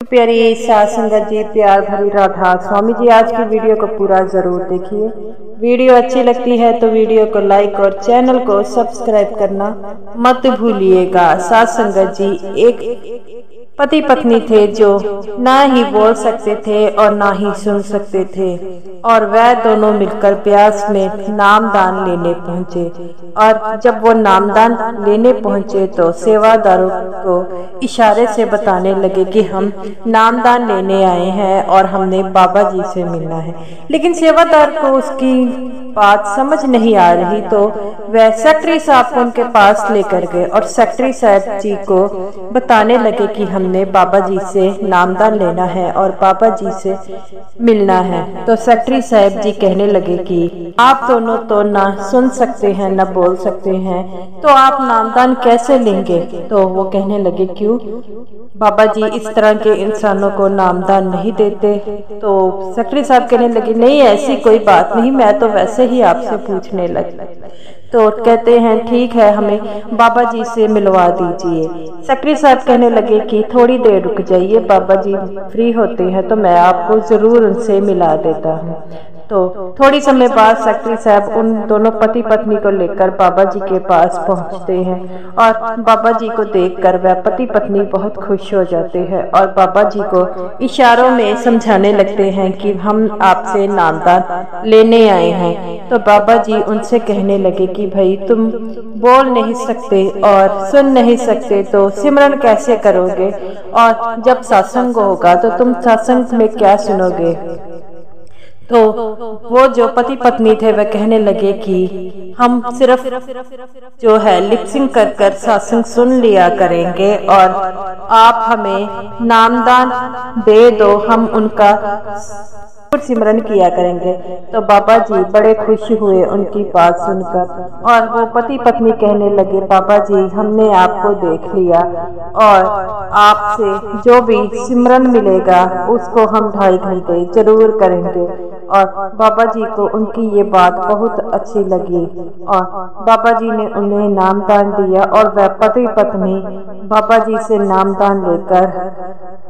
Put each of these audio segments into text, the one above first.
प्यारी सात जी, प्यार भरी राधा। स्वामी जी, आज की वीडियो को पूरा ज़रूर देखिए। वीडियो अच्छी लगती है तो वीडियो को लाइक और चैनल को सब्सक्राइब करना मत भूलिएगा। सात संगत जी, एक पति पत्नी थे जो ना ही बोल सकते थे और ना ही सुन सकते थे। और वह दोनों मिलकर प्यास में नामदान लेने पहुँचे। और जब वो नामदान लेने पहुँचे तो सेवादारों को इशारे से बताने लगे कि हम नामदान लेने आए हैं और हमने बाबा जी से मिलना है। लेकिन सेवादार को उसकी बात समझ नहीं आ रही तो वह सेक्रेटरी साहब को उनके पास लेकर गए और सेक्रेटरी साहब जी को बताने लगे कि हमने बाबा जी से नामदान लेना है और बाबा जी से मिलना है। तो सेक्रेटरी साहब जी कहने लगे कि, आप दोनों तो ना सुन सकते हैं, न बोल सकते हैं। तो आप नामदान कैसे लेंगे? तो वो कहने लगे, क्यों? बाबा जी इस तरह के इंसानों को नामदान नहीं देते। तो सेक्रेटरी साहब कहने लगे, नहीं, ऐसी कोई बात नहीं, मैं तो वैसे ही आपसे पूछने लगे तो कहते हैं, ठीक है, हमें बाबा जी से मिलवा दीजिए। सक्री साहब कहने लगे कि, थोड़ी देर रुक जाइए, बाबा जी फ्री होते हैं तो मैं आपको ज़रूर उनसे मिला देता हूँ। तो थोड़ी समय बाद सेक्रेटरी साहब, उन दोनों पति पत्नी को लेकर बाबा जी के पास पहुँचते हैं और बाबा जी को देखकर वह पति पत्नी बहुत खुश हो जाते हैं और बाबा जी को इशारों में समझाने लगते हैं कि हम आपसे नामदान लेने आए हैं। तो बाबा जी उनसे कहने लगे कि भाई, तुम बोल नहीं सकते और सुन नहीं सकते तो सिमरन कैसे करोगे? और जब सत्संग होगा तो तुम सत्संग में क्या सुनोगे? तो वो जो पति पत्नी थे, वह कहने लगे कि हम सिर्फ़ जो है लिपसिंग कर कर सत्संग सुन लिया करेंगे और आप हमें नामदान दे दो, हम उनका सिमरन किया करेंगे। तो बाबा जी बड़े खुश हुए उनकी बात सुनकर। और वो पति पत्नी कहने लगे, बाबा जी, हमने आपको देख लिया और आपसे जो भी सिमरन मिलेगा, उसको हम ढाई घंटे ज़रूर करेंगे। और बाबा जी को उनकी ये बात बहुत अच्छी लगी। और बाबा जी ने उन्हें नामदान दिया और वह पति पत्नी बाबा जी से नामदान लेकर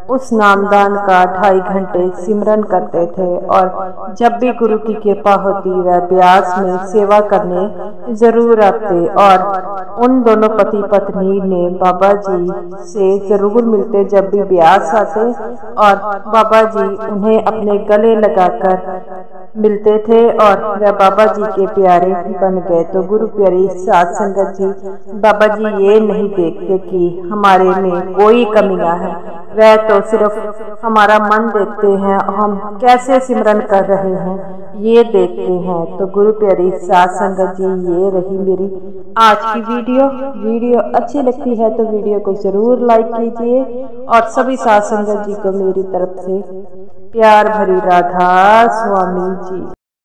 उस नामदान का ढाई घंटे सिमरन करते थे और जब भी गुरु की कृपा होती, वह ब्यास में सेवा करने ज़रूर आते और उन दोनों पति पत्नी ने बाबा जी से ज़रूर मिलते जब भी ब्यास आते और बाबा जी उन्हें अपने गले लगाकर मिलते थे और वह बाबा जी के प्यारे बन गए। तो गुरु प्यारी सात संगत जी बाबा जी ये नहीं देखते कि हमारे में कोई कमियाँ है। वह तो सिर्फ़ हमारा मन देखते हैं हम कैसे सिमरन कर रहे हैं। ये देखते हैं। तो गुरु प्यारी सात संगत जी ये रही मेरी आज की वीडियो। वीडियो। अच्छी लगती है तो वीडियो को ज़रूर लाइक कीजिए और सभी सात संगत जी को मेरी तरफ़ से प्यार भरी राधा स्वामी जी।